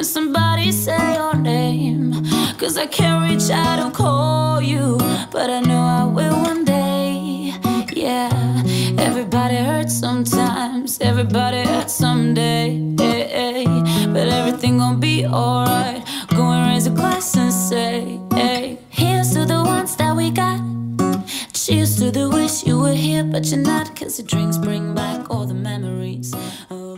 when somebody say your name. Cause I can't reach out and call you, but I know I will one day. Yeah, everybody hurts sometimes, everybody hurts someday. But everything gon' be alright. Go and raise a glass and say, hey, here's to the ones that we got. Cheers to the wish you were here, but you're not. Cause the drinks bring back all the memories. of